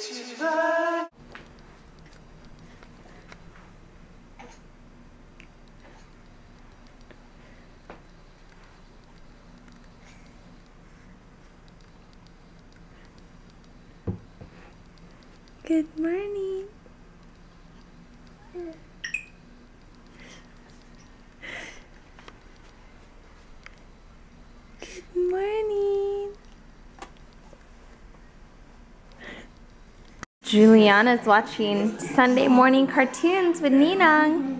Good morning. Good morning. Julianna's watching Sunday morning cartoons with Ninang.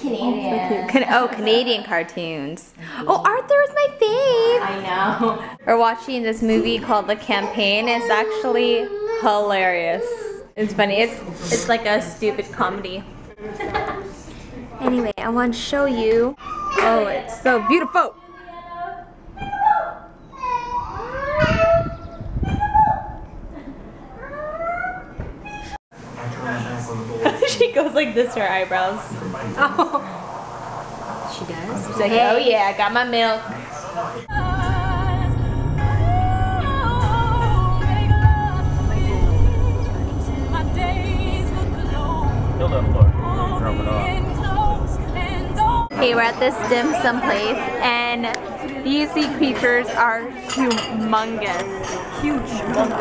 Canadian. Oh, Canadian cartoons. Oh, Arthur is my fave. I know. We're watching this movie called The Campaign. It's actually hilarious. It's funny. It's it's like a stupid comedy. anyway, I want to show you. Oh, it's so beautiful. Goes like this to her eyebrows. Oh. She does? She's like, oh yeah, I got my milk. Hey, we're at this dim sum place, and these sea creatures are humongous. Huge.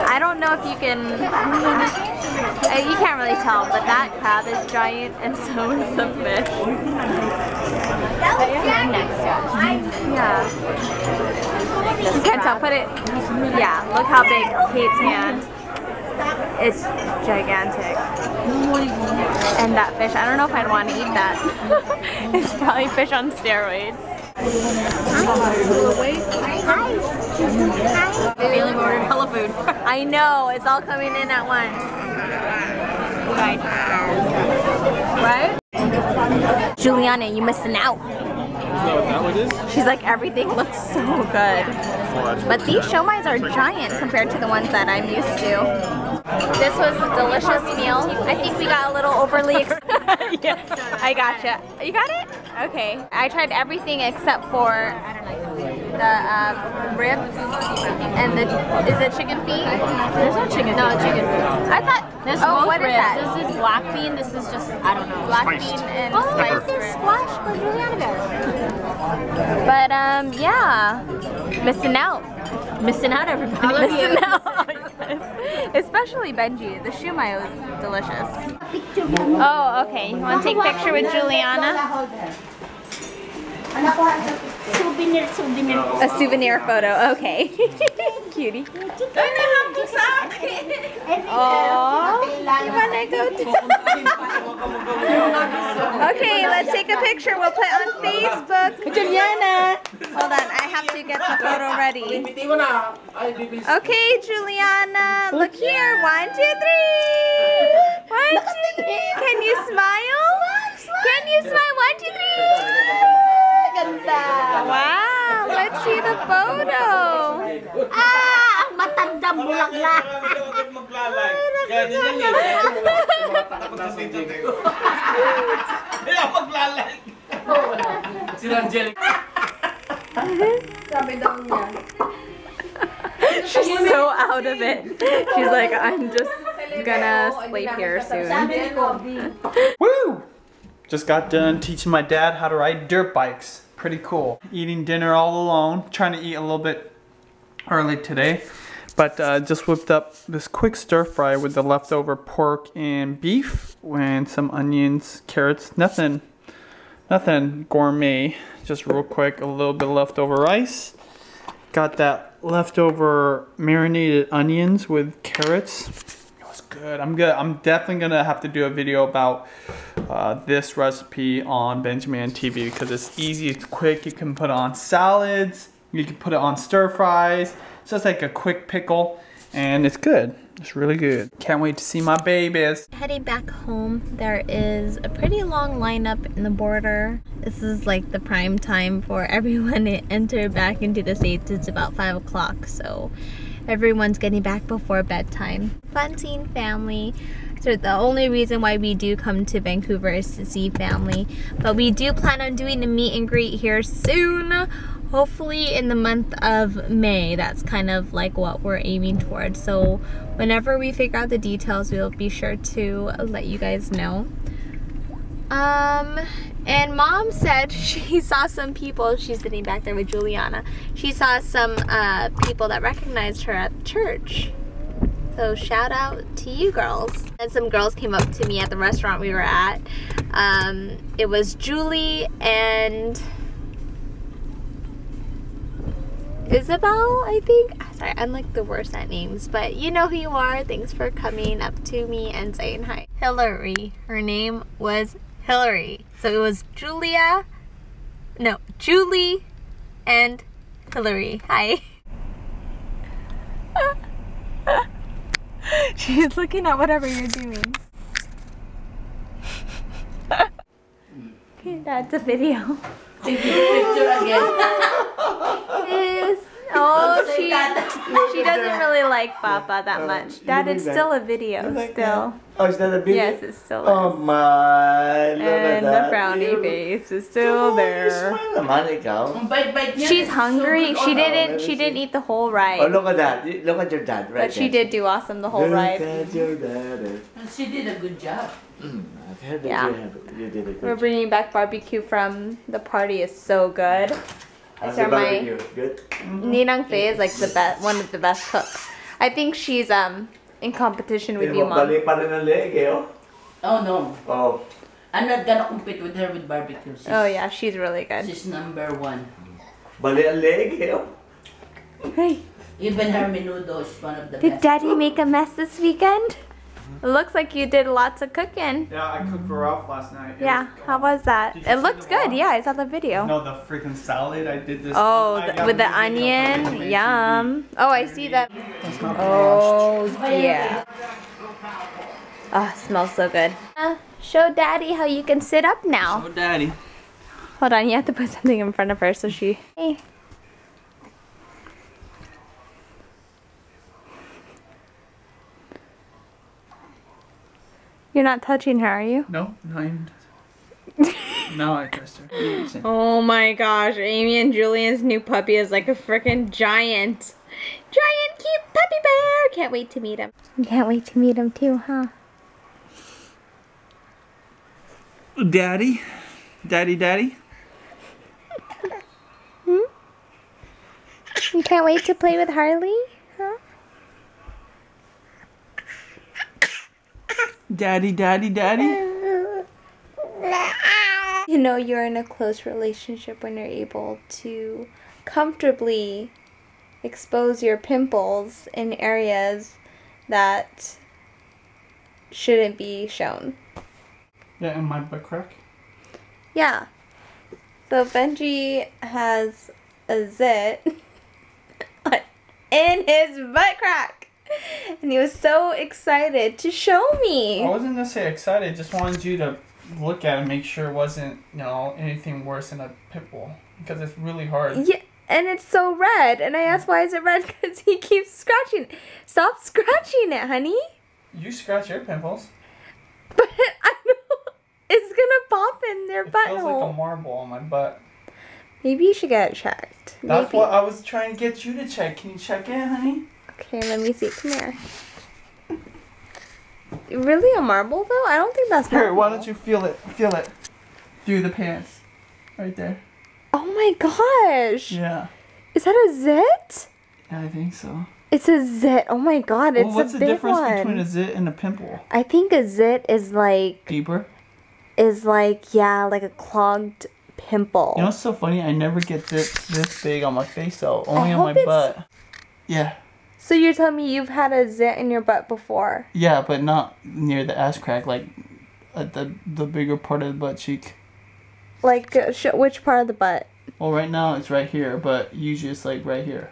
I don't know if you can. Uh, you can't really tell, but that crab is giant, and so is the fish. next to. Yeah. You can't tell. Put it. Yeah. Look how big Kate's hand. It's gigantic. And that fish, I don't know if I'd want to eat that. it's probably fish on steroids. Bailey ordered hella food. I know, it's all coming in at once. Right? Right? Julianna, you missing out. Is that what that one is? She's like, everything looks so good. But these shumais are giant compared to the ones that I'm used to. This was a delicious meal. I think we got a little overly Yeah, I gotcha. You got it? Okay. I tried everything except for the um, ribs and the, is it chicken feet? There's no chicken. No, chicken food. I thought, There's oh, both what is ribs. that? This is black bean. This is just, I don't know. Black Spiced. bean and Oh, spiced there's rib. squash for Julianna bear. But um, yeah, missing out. Missing out, everybody. Missing out. Especially Benji. The shumai was delicious. Oh, okay. You want to take a picture with Julianna? Souvenir, souvenir. A souvenir photo. Okay. Cutie. Oh, you wanna go? To okay, let's take a picture. We'll put it on Facebook. Julianna. Hold on, I have to get the photo ready. Okay, Julianna. Look here. One, two, three. One, two, three. Can you smile? Can you smile? One, two, three. Wow. Let's see the photo. Ah, ang matandang bulagla. She's so out of it. She's like, I'm just gonna sleep here soon. Woo! Just got done teaching my dad how to ride dirt bikes. Pretty cool. Eating dinner all alone. Trying to eat a little bit early today. But uh, just whipped up this quick stir fry with the leftover pork and beef and some onions, carrots. Nothing, nothing gourmet. Just real quick, a little bit leftover rice. Got that leftover marinated onions with carrots. It was good. I'm good. I'm definitely gonna have to do a video about uh, this recipe on BenjiManTV because it's easy, it's quick. You can put on salads. You can put it on stir fries. It's just like a quick pickle, and it's good. It's really good. Can't wait to see my babies. Heading back home, there is a pretty long lineup in the border. This is like the prime time for everyone to enter back into the States. It's about 5 o'clock, so everyone's getting back before bedtime. Fun seeing family. So the only reason why we do come to Vancouver is to see family. But we do plan on doing a meet and greet here soon. Hopefully in the month of May. That's kind of like what we're aiming towards. So whenever we figure out the details, we'll be sure to let you guys know. Um, and mom said she saw some people, she's sitting back there with Julianna. She saw some uh, people that recognized her at church. So shout out to you girls. And some girls came up to me at the restaurant we were at. Um, it was Julie and Isabel, I think. Ah, sorry, I'm like the worst at names, but you know who you are. Thanks for coming up to me and saying hi. Hillary. Her name was Hillary. So it was Julia, no, Julie and Hillary. Hi. She's looking at whatever you're doing. okay, that's a video. Take your picture again. Yes. Oh, she she doesn't really like Papa that much. Dad, it's still a video. Still. Oh, is that a video? Yes, it's still. Oh my, look at And the that. frowny You- face is still there. Smile naman ikaw. Ang bait-bait. She's It's so hungry. She Oh, didn't. let She didn't eat the whole Oh, look at that. Look at your dad right but she did do awesome the whole Look ride. at your dad. She did a good job. Mm, I heard that Yeah. you, have, you did a good We're bringing back barbecue from the party. is so good. How's These are the my barbecue? Good? Ninang Faye is like the best, one of the best cooks. I think she's um in competition with you, mom. Bali pa rin ang leeg eh, oh. Oh no. Oh, I'm not gonna compete with her with barbecue. She's, Oh yeah, she's really good. She's number one. bali ang leeg eh, oh. Hey, Even her menudo is one of the did best. Did daddy make a mess this weekend? It looks like you did lots of cooking. Yeah, I cooked for Ralph last night. It Yeah, was- how was that? Did It looked good. vlog? Yeah, I saw the video. No, the freaking salad. I did this. Oh, the, with the a video from onion, Anime yum. Oh, I see that. TV. That's not Oh yeah. Ah, smells so good. Uh, show Daddy how you can sit up now. Oh, daddy. Hold on, you have to put something in front of her so she. Hey. You're not touching her, are you? No, no, you now I trust her. Oh my gosh, Amy and Julian's new puppy is like a freaking giant. Giant cute puppy bear! Can't wait to meet him. Can't wait to meet him too, huh? Daddy, daddy, daddy. hmm? You can't wait to play with Harley? Huh? Daddy, daddy, daddy. You know you're in a close relationship when you're able to comfortably expose your pimples in areas that shouldn't be shown. Yeah, and my butt crack. Yeah. So Benji has a zit in his butt crack. And he was so excited to show me. I wasn't necessarily excited. Just wanted you to look at it, and make sure it wasn't, you know, anything worse than a pit bull because it's really hard. Yeah, and it's so red. And I asked mm. why is it red because he keeps scratching. Stop scratching it, honey. You scratch your pimples. But I know it's gonna pop in their It feels like a marble on my butt. Maybe you should get it checked. That's Maybe. what I was trying to get you to check. Can you check it, honey? Okay, let me see. Come here. Really a marble though? I don't think that's Here, marble. why don't you feel it? Feel it through the pants, right there. Oh my gosh! Yeah, Is that a zit? yeah, I think so. It's a zit. Oh my god, it's well, what's a the difference one. between a zit and a pimple? I think a zit is like Deeper. is like yeah, like a clogged pimple. You know what's so funny? I never get zits this big on my face though. Only I on my butt. Yeah, so you're telling me you've had a zit in your butt before? yeah, but not near the ass crack, like at the the bigger part of the butt cheek. Like uh, sh- which part of the butt? Well, right now it's right here, but usually it's like right here.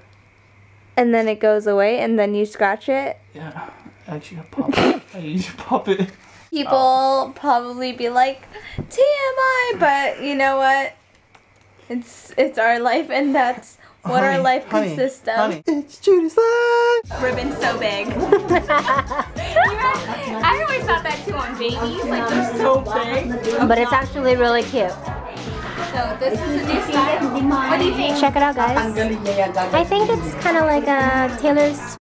And then it goes away, and then you scratch it. Yeah, actually I pop it. I usually pop it. People Oh. probably be like TMI, but you know what? It's it's our life, and that's what our life honey, consists of. honey. It's Judy's life. Ribbon so big. I always thought that too on babies. Like they're so big. But it's actually really cute. So this is a new style. What do you think? Check it out, guys. Tanggalin niya yan, gagawin. I think it's kind of like a Taylor's.